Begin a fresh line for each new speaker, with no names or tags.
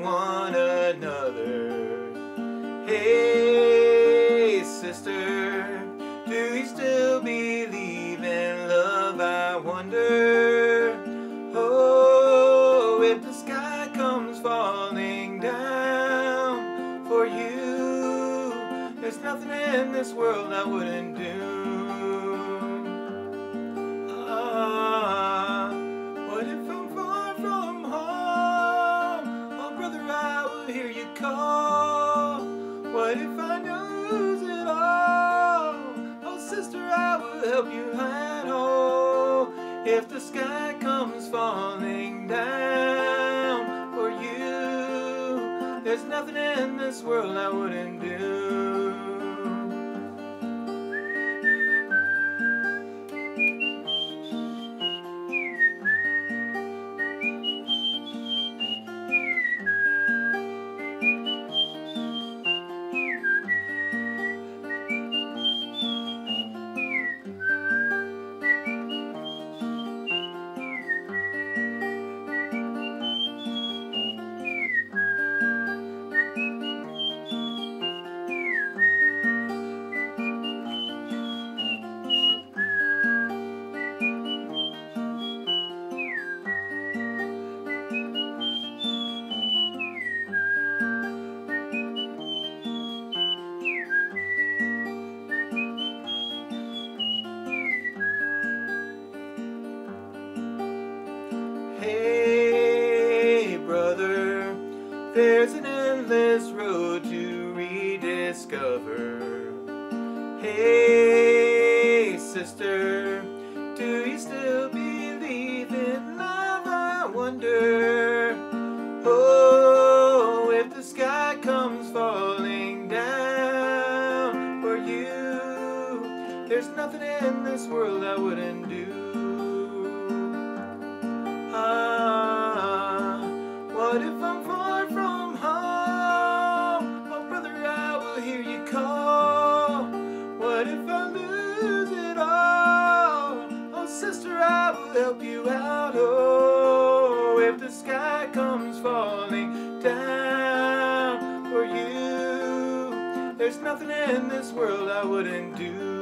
One another? Hey, sister, do you still believe in love? I wonder. Oh, if the sky comes falling down for you, there's nothing in this world I wouldn't do. Hear you call. What if I lose it all? Oh, sister, I will help you all. If the sky comes falling down for you, there's nothing in this world I wouldn't do. There's an endless road to rediscover. Hey, sister, do you still believe in love? I wonder. Oh, if the sky comes falling down for you, there's nothing in this world I wouldn't do. Sister, I will help you out. Oh, if the sky comes falling down for you, there's nothing in this world I wouldn't do.